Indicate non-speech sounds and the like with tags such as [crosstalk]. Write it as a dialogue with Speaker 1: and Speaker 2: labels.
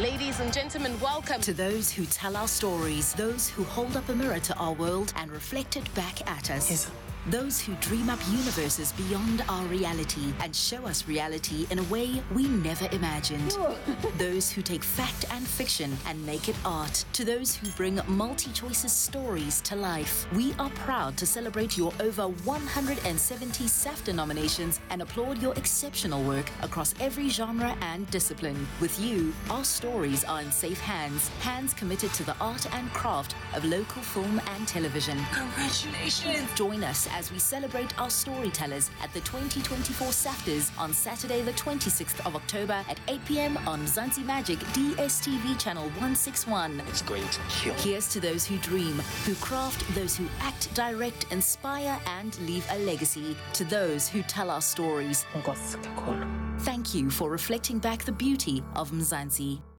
Speaker 1: Ladies and gentlemen, welcome
Speaker 2: To those who tell our stories, those who hold up a mirror to our world and reflect it back at us.
Speaker 3: Yes.
Speaker 2: Those who dream up universes beyond our reality and show us reality in a way we never imagined. [laughs] those who take fact and fiction and make it art. To those who bring MultiChoice's stories to life. We are proud to celebrate your over 170 SAFTA nominations and applaud your exceptional work across every genre and discipline. With you, our stories are in safe hands, hands committed to the art and craft of local film and television.
Speaker 3: Congratulations.
Speaker 2: Join us as we celebrate our storytellers at the 2024 SAFTAs on Saturday, the 26th of October at 8 p.m. on Mzansi Magic DSTV channel 161.
Speaker 3: It's going to kill.
Speaker 2: Here's to those who dream, who craft, those who act, direct, inspire, and leave a legacy. To those who tell our stories, thank you for reflecting back the beauty of Mzansi.